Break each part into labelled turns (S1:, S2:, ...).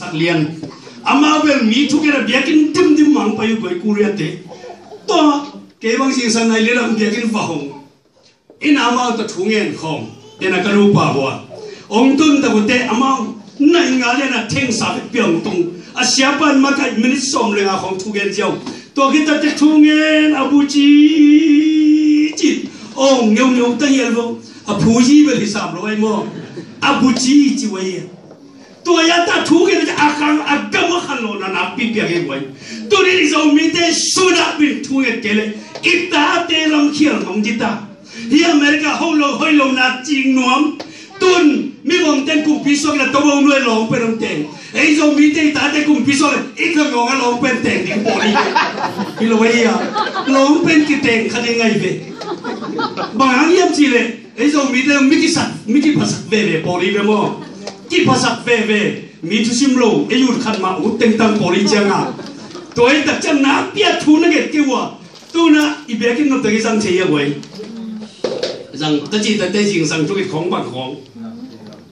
S1: saklian ama về mi thu ke biakin tim dim mang pa yu goi ra thế, to cái bang sinh sản này le ram biakin va hong. In ama ta thungen khom te na karu pa wa ông tun ta bu te ama na inga le là theng sa pe pyong tung à sia pan ma kai minit som le nga khom thu gen jiao. To cái ta te thungen abu chi chi. Ong ngeu ngeu ta yel vo a phu ji be li sam lo ai mo. Abu chi chi wei to ta thu kan agama kan lo nana pipi age wai. Tu ni zo mi te suda bi thu ye tele kita te long khial ngong kita hi america ho lo hoi lo na ching nuam. Tun, mi bom ten kum piso la to bom lo lo perom te. Ei zo mi te ta te kum piso le ik lo ngong lo pen te ni bo ni. Ki lo wai ya. Lo pen ki te kha de ngai ve. Bang yam chi le. Ei zo mi te mi ki sat, mi ki pasak ve ve bo ni ve mo ki pasak về về, mi thu sim lo e khát khan ma u tăng tang ko ri changa toy ta chan na pia thu na get ki wa tu na i be ki no te gi sang che ya wei rằng ta chỉ ta te jing sang chu ki khong bang khong.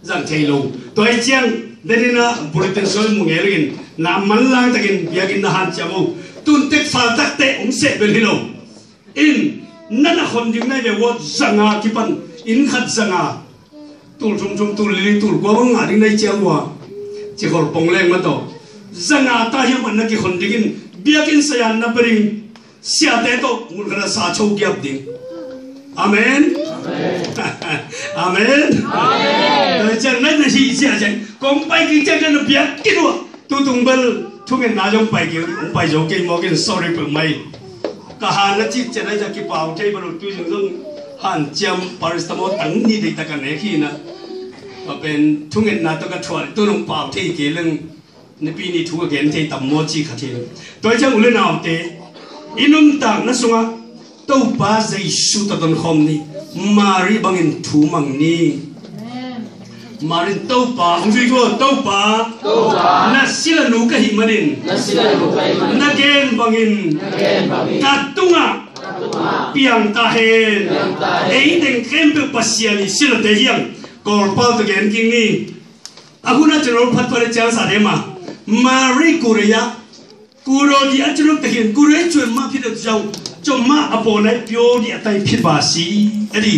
S1: Rằng che lo. Toy chang đến na bồi tiền soi mùng ngày rồi na mặn lang ta kinh bia kinh na han chạm ông tuân tết phá tắc tệ ông sẽ bên hi in nana hồn những này về vô vợ zanga kipan in khát răng à tul chung chung tul li tul kwa bang ngadi nai chia wa chi khol pong leng ma to zanga ta hi man na ki khon digin biakin sayan na bring sia te to mul kana sa chou gyap ding amen. Amen. Amen. Chang nai na hi sia chang kong pai ki chang na biak ki wa tu tung bel thu ngen na jong pai ki ong pai jo ke mo ken sorry pe mai ka ha na chi chen ai ja ki pau thei ba lu tu jing jong han chiam paracetamol tang ni de ta kan ne khi na. Ben thung en na to ka thwal tôi lung bảo thế cái lưng. Ne pi ni thua cái thei tam mo chi kha thế tôi chang ule nào thế inum ta na sunga to pa zai su ta don không ni. Mari bangin thu mang ni. Marin tau pa hung dui go tau pa tau pa na sila nu ka himanin na sila nu ka himanin na gen bangin na gen tung katunga piang tahen ei deng kempe pasiani sila te hiang korpal to gen king ni ahuna chero phat pare chang sa de ma mari korea kuro di achro te gen kure chwe ma phit de chang chom ma apone pyo di atai phit ba si adi